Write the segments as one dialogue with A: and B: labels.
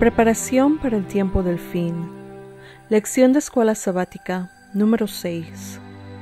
A: Preparación para el tiempo del fin. Lección de Escuela Sabática número 6.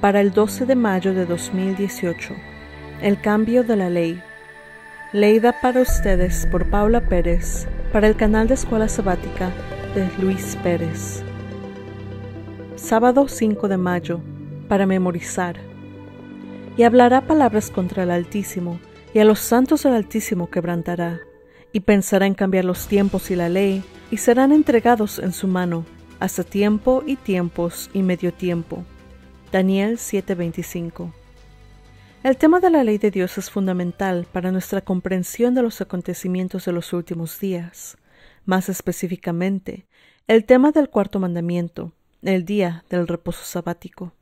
A: Para el 12 de mayo de 2018. El cambio de la ley. Leída para ustedes por Paula Pérez, para el canal de Escuela Sabática de Luis Pérez. Sábado 5 de mayo. Para memorizar. Y hablará palabras contra el Altísimo, y a los santos del Altísimo quebrantará y pensará en cambiar los tiempos y la ley, y serán entregados en su mano, hasta tiempo y tiempos y medio tiempo. Daniel 7:25 El tema de la ley de Dios es fundamental para nuestra comprensión de los acontecimientos de los últimos días. Más específicamente, el tema del cuarto mandamiento, el día del reposo sabático.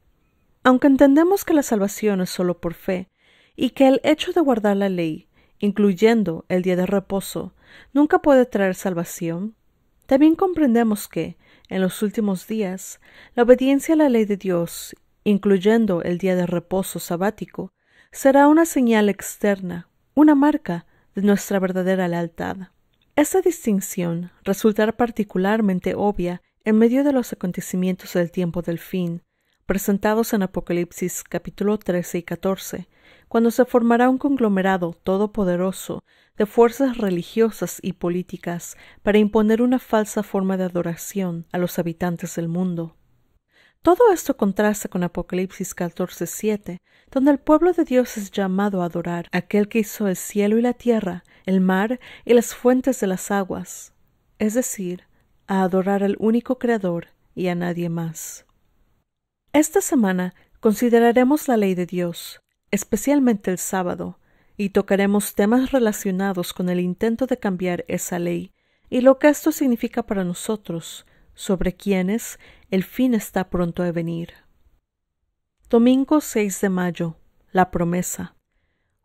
A: Aunque entendemos que la salvación es solo por fe, y que el hecho de guardar la ley incluyendo el día de reposo, nunca puede traer salvación, también comprendemos que, en los últimos días, la obediencia a la ley de Dios, incluyendo el día de reposo sabático, será una señal externa, una marca de nuestra verdadera lealtad. Esta distinción resultará particularmente obvia en medio de los acontecimientos del tiempo del fin, presentados en Apocalipsis capítulo 13 y 14, cuando se formará un conglomerado todopoderoso de fuerzas religiosas y políticas para imponer una falsa forma de adoración a los habitantes del mundo. Todo esto contrasta con Apocalipsis 14:7, donde el pueblo de Dios es llamado a adorar a aquel que hizo el cielo y la tierra, el mar y las fuentes de las aguas, es decir, a adorar al único Creador y a nadie más. Esta semana consideraremos la ley de Dios, especialmente el sábado, y tocaremos temas relacionados con el intento de cambiar esa ley y lo que esto significa para nosotros, sobre quienes el fin está pronto a venir. Domingo 6 de mayo. La promesa.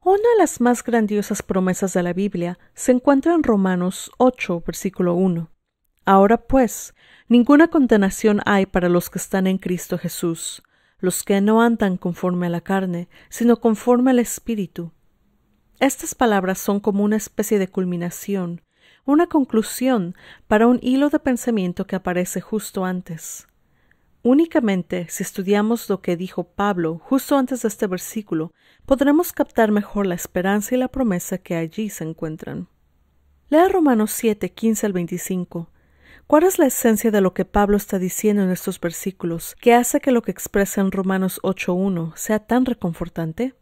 A: Una de las más grandiosas promesas de la Biblia se encuentra en Romanos 8, versículo 1. Ahora pues, ninguna condenación hay para los que están en Cristo Jesús, los que no andan conforme a la carne, sino conforme al Espíritu. Estas palabras son como una especie de culminación, una conclusión para un hilo de pensamiento que aparece justo antes. Únicamente si estudiamos lo que dijo Pablo justo antes de este versículo, podremos captar mejor la esperanza y la promesa que allí se encuentran. Lea Romanos 7, 15 al 25. ¿Cuál es la esencia de lo que Pablo está diciendo en estos versículos que hace que lo que expresa en Romanos 8.1 sea tan reconfortante?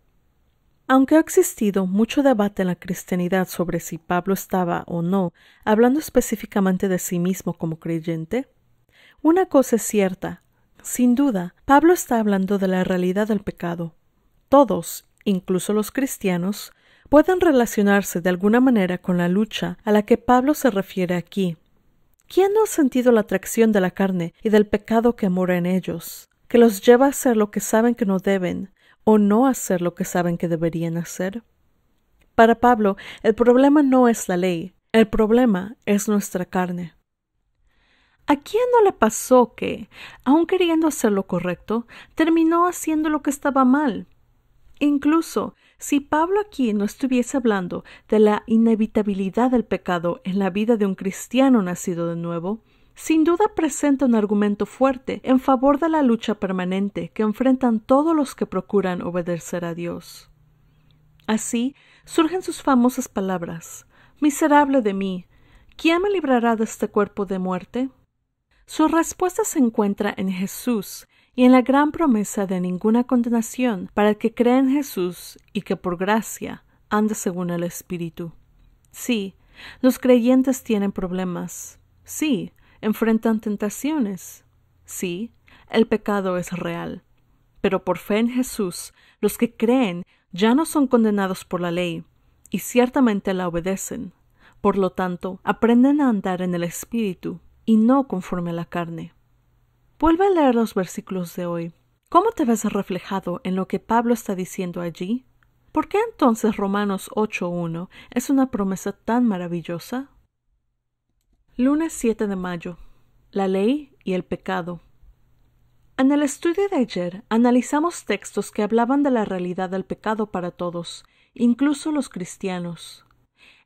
A: Aunque ha existido mucho debate en la cristianidad sobre si Pablo estaba o no hablando específicamente de sí mismo como creyente, una cosa es cierta, sin duda, Pablo está hablando de la realidad del pecado. Todos, incluso los cristianos, pueden relacionarse de alguna manera con la lucha a la que Pablo se refiere aquí, ¿Quién no ha sentido la atracción de la carne y del pecado que mora en ellos, que los lleva a hacer lo que saben que no deben o no hacer lo que saben que deberían hacer? Para Pablo, el problema no es la ley, el problema es nuestra carne. ¿A quién no le pasó que, aun queriendo hacer lo correcto, terminó haciendo lo que estaba mal? Incluso si Pablo aquí no estuviese hablando de la inevitabilidad del pecado en la vida de un cristiano nacido de nuevo, sin duda presenta un argumento fuerte en favor de la lucha permanente que enfrentan todos los que procuran obedecer a Dios. Así surgen sus famosas palabras Miserable de mí, ¿quién me librará de este cuerpo de muerte? Su respuesta se encuentra en Jesús, y en la gran promesa de ninguna condenación para el que cree en Jesús y que por gracia anda según el Espíritu. Sí, los creyentes tienen problemas. Sí, enfrentan tentaciones. Sí, el pecado es real. Pero por fe en Jesús, los que creen ya no son condenados por la ley, y ciertamente la obedecen. Por lo tanto, aprenden a andar en el Espíritu y no conforme a la carne. Vuelve a leer los versículos de hoy. ¿Cómo te ves reflejado en lo que Pablo está diciendo allí? ¿Por qué entonces Romanos 8.1 es una promesa tan maravillosa? Lunes 7 de mayo. La ley y el pecado. En el estudio de ayer analizamos textos que hablaban de la realidad del pecado para todos, incluso los cristianos.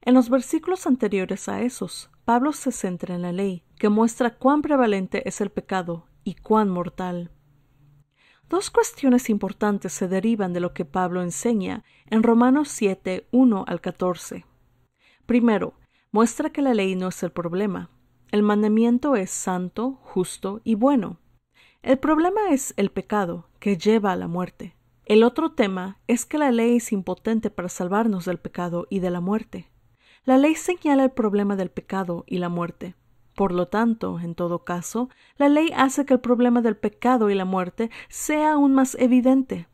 A: En los versículos anteriores a esos, Pablo se centra en la ley, que muestra cuán prevalente es el pecado y cuán mortal. Dos cuestiones importantes se derivan de lo que Pablo enseña en Romanos 7, 1 al 14. Primero, muestra que la ley no es el problema. El mandamiento es santo, justo y bueno. El problema es el pecado, que lleva a la muerte. El otro tema es que la ley es impotente para salvarnos del pecado y de la muerte. La ley señala el problema del pecado y la muerte. Por lo tanto, en todo caso, la ley hace que el problema del pecado y la muerte sea aún más evidente.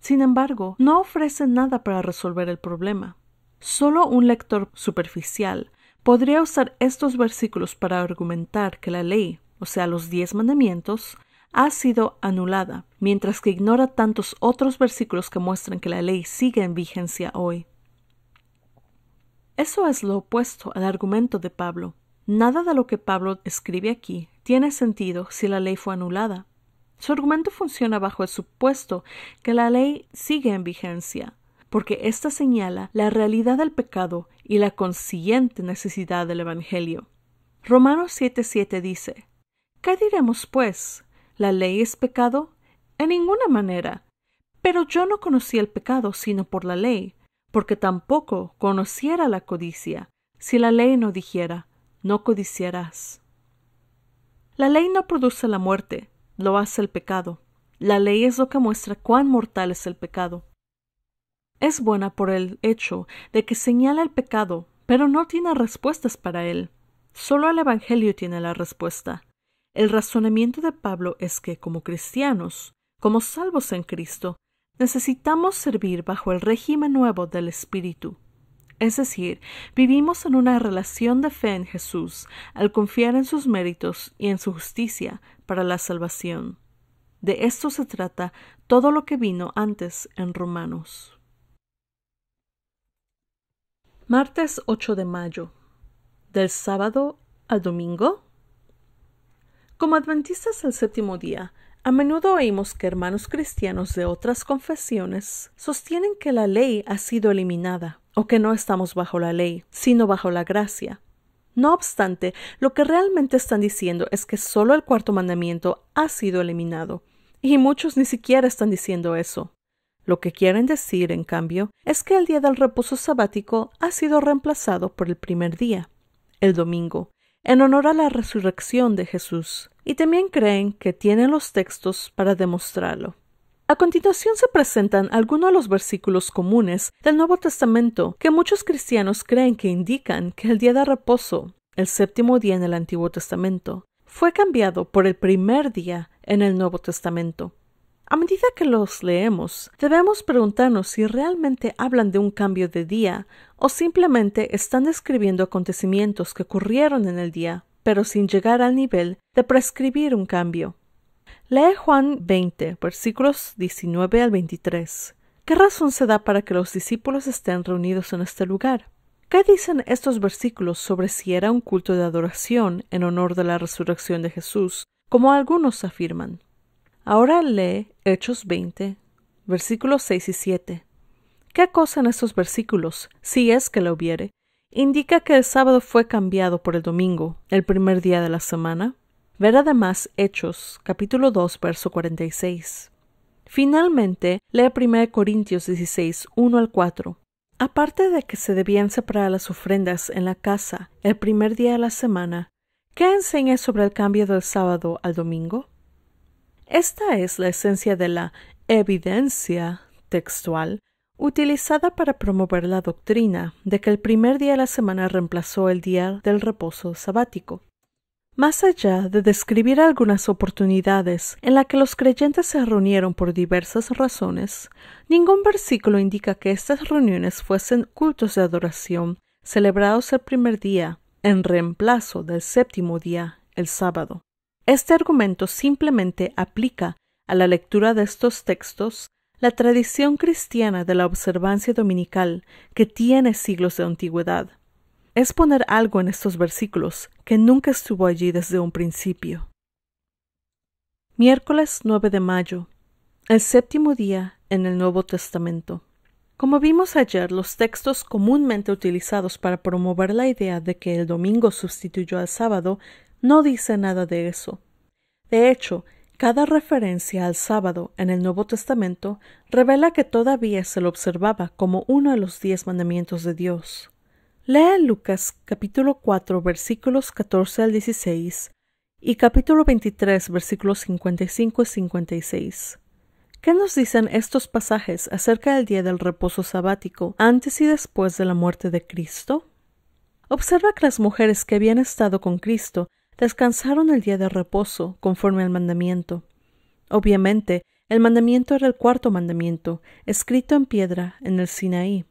A: Sin embargo, no ofrece nada para resolver el problema. Solo un lector superficial podría usar estos versículos para argumentar que la ley, o sea, los diez mandamientos, ha sido anulada, mientras que ignora tantos otros versículos que muestran que la ley sigue en vigencia hoy. Eso es lo opuesto al argumento de Pablo. Nada de lo que Pablo escribe aquí tiene sentido si la ley fue anulada. Su argumento funciona bajo el supuesto que la ley sigue en vigencia, porque ésta señala la realidad del pecado y la consiguiente necesidad del Evangelio. Romanos 7:7 dice ¿Qué diremos, pues? ¿La ley es pecado? En ninguna manera. Pero yo no conocí el pecado sino por la ley, porque tampoco conociera la codicia, si la ley no dijera, no codiciarás. La ley no produce la muerte, lo hace el pecado. La ley es lo que muestra cuán mortal es el pecado. Es buena por el hecho de que señala el pecado, pero no tiene respuestas para él. Solo el Evangelio tiene la respuesta. El razonamiento de Pablo es que, como cristianos, como salvos en Cristo, necesitamos servir bajo el régimen nuevo del Espíritu. Es decir, vivimos en una relación de fe en Jesús al confiar en sus méritos y en su justicia para la salvación. De esto se trata todo lo que vino antes en Romanos. Martes 8 de mayo. Del sábado al domingo. Como adventistas del séptimo día, a menudo oímos que hermanos cristianos de otras confesiones sostienen que la ley ha sido eliminada o que no estamos bajo la ley, sino bajo la gracia. No obstante, lo que realmente están diciendo es que solo el cuarto mandamiento ha sido eliminado, y muchos ni siquiera están diciendo eso. Lo que quieren decir, en cambio, es que el día del reposo sabático ha sido reemplazado por el primer día, el domingo, en honor a la resurrección de Jesús, y también creen que tienen los textos para demostrarlo. A continuación se presentan algunos de los versículos comunes del Nuevo Testamento que muchos cristianos creen que indican que el día de reposo, el séptimo día en el Antiguo Testamento, fue cambiado por el primer día en el Nuevo Testamento. A medida que los leemos, debemos preguntarnos si realmente hablan de un cambio de día o simplemente están describiendo acontecimientos que ocurrieron en el día, pero sin llegar al nivel de prescribir un cambio. Lee Juan 20, versículos 19 al 23. ¿Qué razón se da para que los discípulos estén reunidos en este lugar? ¿Qué dicen estos versículos sobre si era un culto de adoración en honor de la resurrección de Jesús, como algunos afirman? Ahora lee Hechos 20, versículos 6 y 7. ¿Qué cosa en estos versículos, si es que lo hubiere, indica que el sábado fue cambiado por el domingo, el primer día de la semana? Ver además Hechos, capítulo 2, verso 46. Finalmente, lee 1 Corintios 16, 1 al 4. Aparte de que se debían separar las ofrendas en la casa el primer día de la semana, ¿qué enseña sobre el cambio del sábado al domingo? Esta es la esencia de la evidencia textual utilizada para promover la doctrina de que el primer día de la semana reemplazó el día del reposo sabático. Más allá de describir algunas oportunidades en las que los creyentes se reunieron por diversas razones, ningún versículo indica que estas reuniones fuesen cultos de adoración celebrados el primer día en reemplazo del séptimo día, el sábado. Este argumento simplemente aplica a la lectura de estos textos la tradición cristiana de la observancia dominical que tiene siglos de antigüedad. Es poner algo en estos versículos que nunca estuvo allí desde un principio. Miércoles 9 de mayo, el séptimo día en el Nuevo Testamento. Como vimos ayer, los textos comúnmente utilizados para promover la idea de que el domingo sustituyó al sábado no dicen nada de eso. De hecho, cada referencia al sábado en el Nuevo Testamento revela que todavía se lo observaba como uno de los diez mandamientos de Dios. Lea Lucas capítulo 4 versículos 14 al 16 y capítulo 23 versículos 55 y 56. ¿Qué nos dicen estos pasajes acerca del día del reposo sabático antes y después de la muerte de Cristo? Observa que las mujeres que habían estado con Cristo descansaron el día de reposo conforme al mandamiento. Obviamente, el mandamiento era el cuarto mandamiento, escrito en piedra en el Sinaí.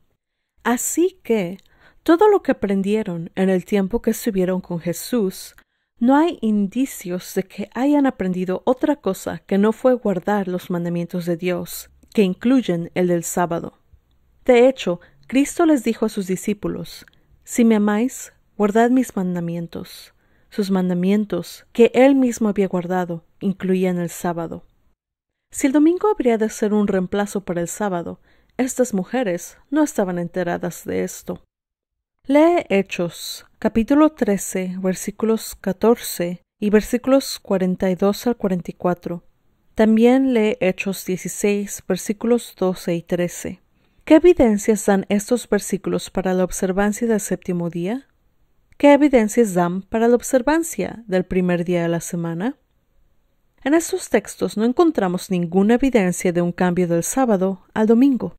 A: Así que, todo lo que aprendieron en el tiempo que estuvieron con Jesús, no hay indicios de que hayan aprendido otra cosa que no fue guardar los mandamientos de Dios, que incluyen el del sábado. De hecho, Cristo les dijo a sus discípulos, Si me amáis, guardad mis mandamientos. Sus mandamientos, que él mismo había guardado, incluían el sábado. Si el domingo habría de ser un reemplazo para el sábado, estas mujeres no estaban enteradas de esto. Lee Hechos, capítulo 13, versículos 14 y versículos 42 al 44. También lee Hechos 16, versículos 12 y 13. ¿Qué evidencias dan estos versículos para la observancia del séptimo día? ¿Qué evidencias dan para la observancia del primer día de la semana? En estos textos no encontramos ninguna evidencia de un cambio del sábado al domingo.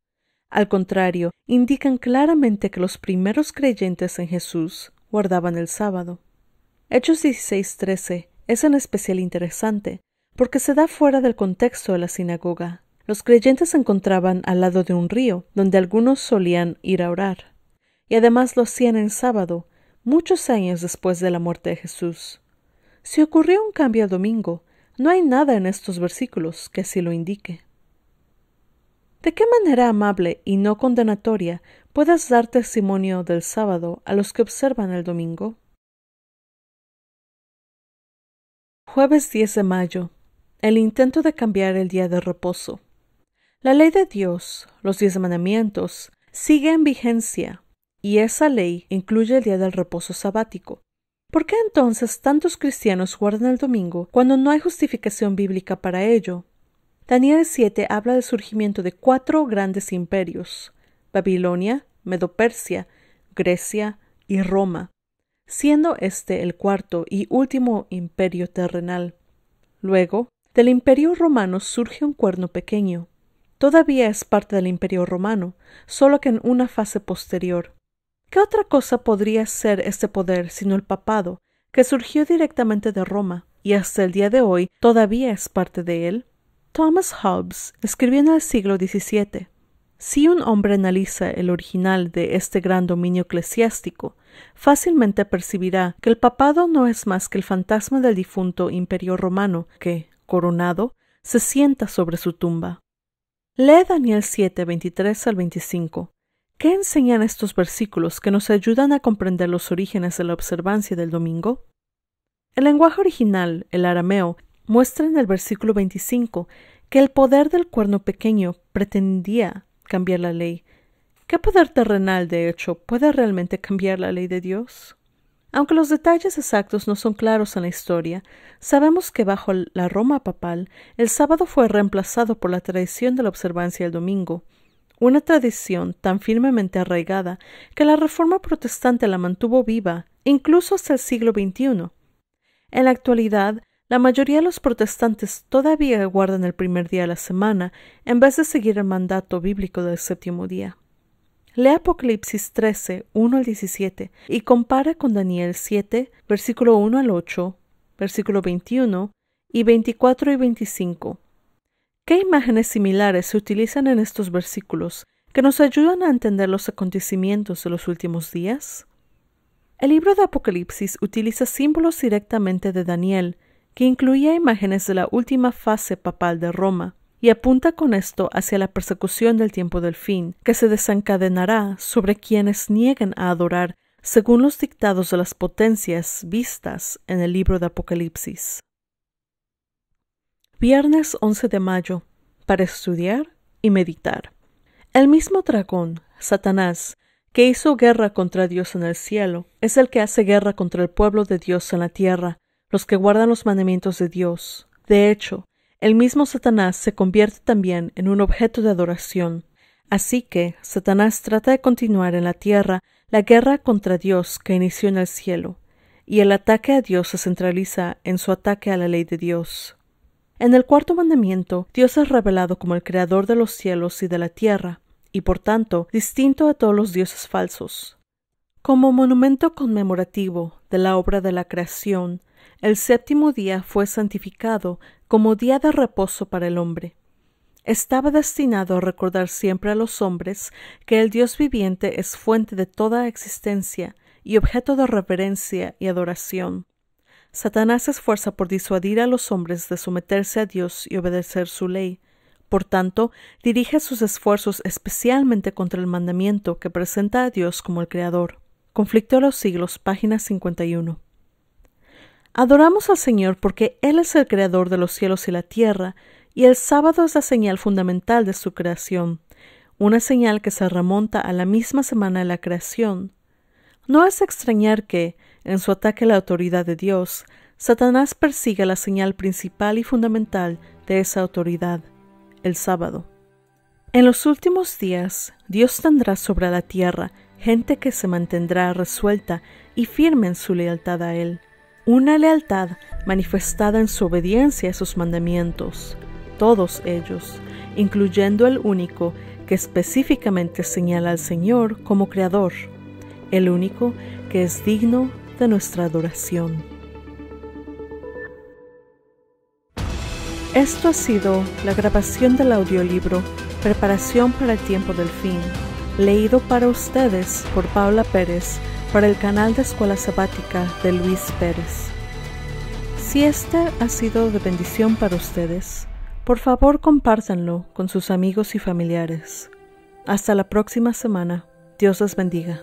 A: Al contrario, indican claramente que los primeros creyentes en Jesús guardaban el sábado. Hechos 16:13 es en especial interesante porque se da fuera del contexto de la sinagoga. Los creyentes se encontraban al lado de un río, donde algunos solían ir a orar, y además lo hacían en sábado, muchos años después de la muerte de Jesús. Si ocurrió un cambio al domingo, no hay nada en estos versículos que así lo indique. ¿De qué manera amable y no condenatoria puedes dar testimonio del sábado a los que observan el domingo? Jueves 10 de mayo. El intento de cambiar el día de reposo. La ley de Dios, los diez mandamientos, sigue en vigencia y esa ley incluye el día del reposo sabático. ¿Por qué entonces tantos cristianos guardan el domingo cuando no hay justificación bíblica para ello? Daniel 7 habla del surgimiento de cuatro grandes imperios Babilonia, Medopersia, Grecia y Roma, siendo este el cuarto y último imperio terrenal. Luego, del imperio romano surge un cuerno pequeño. Todavía es parte del imperio romano, solo que en una fase posterior. ¿Qué otra cosa podría ser este poder sino el papado, que surgió directamente de Roma y hasta el día de hoy todavía es parte de él? Thomas Hobbes escribió en el siglo XVII Si un hombre analiza el original de este gran dominio eclesiástico, fácilmente percibirá que el papado no es más que el fantasma del difunto imperio romano que, coronado, se sienta sobre su tumba. Lee Daniel 7, 23 al 25 ¿Qué enseñan estos versículos que nos ayudan a comprender los orígenes de la observancia del domingo? El lenguaje original, el arameo, muestra en el versículo 25 que el poder del cuerno pequeño pretendía cambiar la ley. ¿Qué poder terrenal, de hecho, puede realmente cambiar la ley de Dios? Aunque los detalles exactos no son claros en la historia, sabemos que bajo la Roma papal el sábado fue reemplazado por la tradición de la observancia del domingo, una tradición tan firmemente arraigada que la Reforma protestante la mantuvo viva incluso hasta el siglo XXI. En la actualidad, la mayoría de los protestantes todavía guardan el primer día de la semana en vez de seguir el mandato bíblico del séptimo día. Lee Apocalipsis 13, 1 al 17 y compara con Daniel 7, versículo 1 al 8, versículo 21 y 24 y 25 ¿Qué imágenes similares se utilizan en estos versículos que nos ayudan a entender los acontecimientos de los últimos días? El libro de Apocalipsis utiliza símbolos directamente de Daniel, que incluía imágenes de la última fase papal de Roma, y apunta con esto hacia la persecución del tiempo del fin, que se desencadenará sobre quienes nieguen a adorar según los dictados de las potencias vistas en el libro de Apocalipsis. Viernes 11 de mayo, para estudiar y meditar. El mismo dragón, Satanás, que hizo guerra contra Dios en el cielo, es el que hace guerra contra el pueblo de Dios en la tierra, los que guardan los mandamientos de Dios. De hecho, el mismo Satanás se convierte también en un objeto de adoración. Así que Satanás trata de continuar en la tierra la guerra contra Dios que inició en el cielo, y el ataque a Dios se centraliza en su ataque a la ley de Dios. En el cuarto mandamiento, Dios es revelado como el creador de los cielos y de la tierra, y por tanto distinto a todos los dioses falsos. Como monumento conmemorativo de la obra de la creación, el séptimo día fue santificado como día de reposo para el hombre. Estaba destinado a recordar siempre a los hombres que el Dios viviente es fuente de toda existencia y objeto de reverencia y adoración. Satanás se esfuerza por disuadir a los hombres de someterse a Dios y obedecer su ley, por tanto, dirige sus esfuerzos especialmente contra el mandamiento que presenta a Dios como el Creador. Conflicto de los siglos, página 51. Adoramos al Señor porque Él es el Creador de los cielos y la tierra, y el sábado es la señal fundamental de su creación, una señal que se remonta a la misma semana de la creación. No es extrañar que, en su ataque a la autoridad de Dios, Satanás persiga la señal principal y fundamental de esa autoridad el sábado. En los últimos días, Dios tendrá sobre la tierra gente que se mantendrá resuelta y firme en su lealtad a Él, una lealtad manifestada en su obediencia a sus mandamientos, todos ellos, incluyendo el único que específicamente señala al Señor como Creador, el único que es digno de nuestra adoración. Esto ha sido la grabación del audiolibro Preparación para el tiempo del fin, leído para ustedes por Paula Pérez para el canal de Escuela Sabática de Luis Pérez. Si este ha sido de bendición para ustedes, por favor compártanlo con sus amigos y familiares. Hasta la próxima semana. Dios les bendiga.